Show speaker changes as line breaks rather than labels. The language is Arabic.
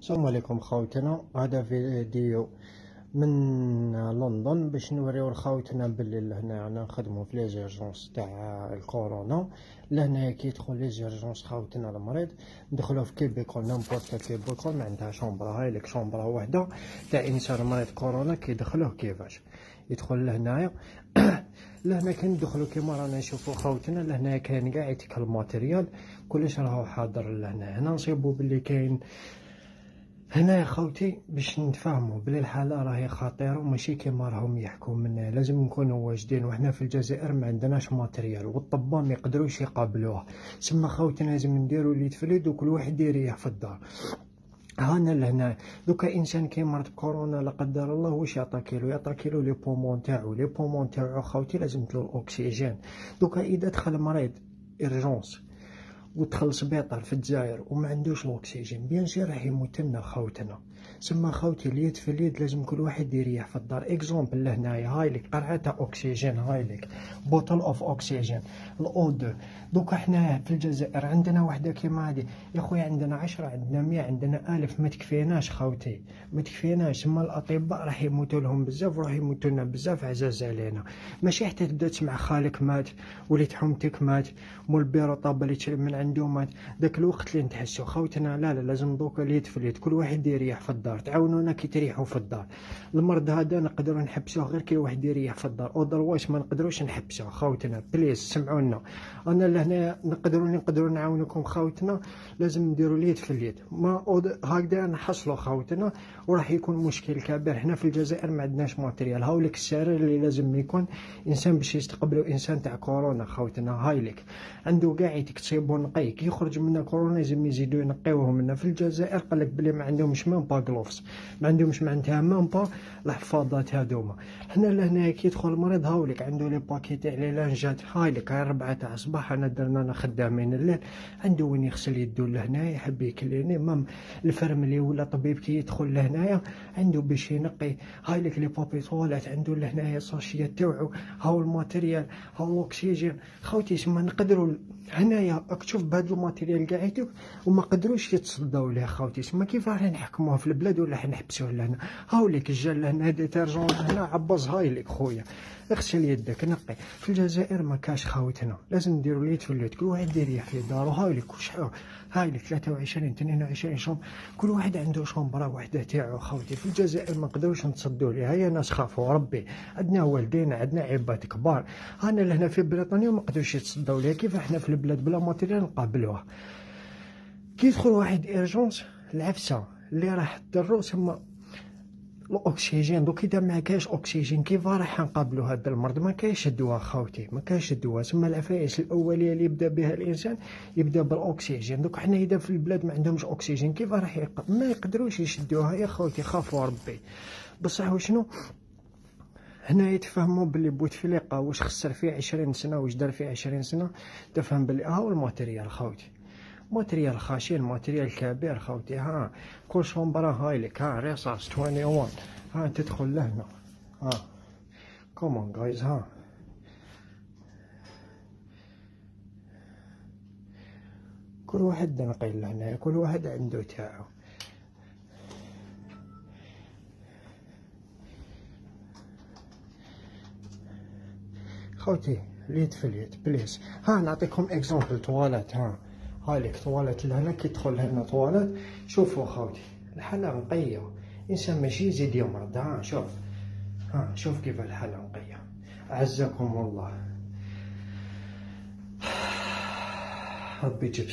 السلام عليكم خوتنا. هذا فيديو من لندن باش نوريو لخوتنا بلي لهنا نخدمو في les urgences تاع الكورونا. لهنا كي يدخل les urgences خوتنا المريض. ندخلو في cubicle n'importe cubicle ما عندها chambre هاي لك chambre وحدة. تاع إنسان مريض كورونا كيدخلوه كيفاش؟ يدخل لهنايا. لهنا كي ندخلو كيما رانا نشوفو خوتنا لهنا كاين قاع يتك ال matériel كلش راهو حاضر لهنا. هنا نصيبو بلي كاين هنا يا خوتي باش نتفاهموا بلي الحالة راهي خطيره وماشي كيما راهم يحكوا منا لازم نكونوا واجدين وحنا في الجزائر ما عندناش matériel والأطباء ما يقدروش يقابلوه. سما خوتي لازم نديروا اللي تفلد وكل واحد يريح في الدار. هانا لهنا. دوكا إنسان كيمرض بكورونا لا قدر الله واش يعطاكيلو يعطاكيلو les poumons تاعو les poumons تاعو خوتي لازم تلو الأكسجين. دوكا إذا دخل مريض urgences ودخل سبيطار في الجزائر وما عندوش الأكسجين. bien sûr راح يموت لنا خوتنا. سما خوتي اليد في اليد لازم كل واحد يريح في الدار. exemple لهنايا هاي لك قرعه تاع أكسجين هاي لك bottle of oxygen l'O deux. دوكا حنا في الجزائر عندنا وحدة كيما هادي. يا خويا عندنا عشرة عندنا مية عندنا ألف. ما تكفيناش خوتي. ما تكفيناش. سما الأطباء راح يموتوا لهم بزاف وراح يموتوا لنا بزاف. عزاز علينا. ماشي حتى تبدا تسمع خالك مات وليت حومتك مات مول ال bureau tabac اللي من عنده مات. داك الوقت اللي نتحسوا خوتنا لا لا لازم دوكا اليد في اليد كل واحد يريح في الدار. تعاونونا كي تريحوا في الدار. المرض هذا نقدروا نحبسوه غير كي واحد يريح في الدار. otherwise ما نقدروش نحبسوه. خوتنا please سمعونا. أنا لهنا نقدروا نقدروا نعاونكم خاوتنا لازم نديروا اليد في اليد. ما هكذا نحصلوا خاوتنا وراح يكون مشكل كبير. هنا في الجزائر ما عندناش ماتريال. هاوليك السعر اللي لازم يكون إنسان باش يستقبلوا إنسان تاع كورونا خاوتنا هايلك. عنده كاع يكتسبو نقي كي يخرج منا كورونا لازم يزيدوا ينقيوه منا في الجزائر قال لك بلي ما عندهمش مام با غلوفز ما عندهمش معناتها مام با الحفاضات هذوما هنا لهنا كي يدخل المريض هاوليك عنده لي باكي تاع لي لانجات. هايلك هاي ربعة تاع الصباح أنا درنا خدامين الليل. عنده وين يغسل يدو لهنايا يحب يكليني مام الفرملي ولا طبيب كي يدخل لهنايا عنده باش ينقي. هاي لك les papiers toilettes عنده لهنايا صاشيات تاوعو هاو ال matériel هاو الاكسجين خوتي سما نقدروا هنايا راك تشوف بهاد ال matériel كاع وما قدروش يتصداو ليه خوتي. سما كيف راح نحكموها في البلاد ولا حنحبسوه لهنا؟ هاو لك الجال لهنا détergent هنا عباز هاي لك خويا. اغسل يدك نقي. في الجزائر ما كاش خاوتنا. لازم نديرو اليد في اليد كل واحد يريح في دارو. هاي لك شحال هاي لك 23 22 chambres. كل واحد عنده شومبرا وحده تاعو خاوتي. في الجزائر ما نقدروش نتصدوا ليها. هيا ناس خافوا. ربي عندنا والدين عندنا عباد كبار. أنا لهنا في بريطانيا ما قدروش يتصدوا ليها كيف إحنا في البلاد بلا matériel نقابلوها؟ كي يدخل واحد urgence العفسة اللي راح تضرو سما الأكسجين دوك إذا ما كاينش أكسجين كيف راح نقابلوا هذا المرض؟ ما كاينش الدواء خوتي ما كاينش الدواء. تما العفايس الأولية اللي يبدأ بها الإنسان يبدأ بالأكسجين. دوك حنا إذا في البلاد ما عندهمش أكسجين كيف راح يق... ما يقدروش يشدوها. يا خوتي خافوا ربي. بصح وشنو؟ هنا يتفهموا باللي بوتفليقه واش خسر فيه عشرين سنة واش دار فيه عشرين سنة؟ تفهم باللي هاو ال matériel خوتي. matériel خاشين matériel كبير خوتي ها. كل شومبرا هاي لك ها ريساس 21 ها تدخل لهنا ها. come on guys ها. كل واحد نقيل لهنا كل واحد عنده تاعو خوتي ليد في اليد please ها نعطيكم exemple toilette ها. هاي لك طوالت لهنا كي تدخل لهنا طوالت شوفوا خوتي الحالة نقية إنسان ماشي يزيد يمرض ها شوف. ها شوف كيف الحالة نقية أعزكم الله. ربي يجيب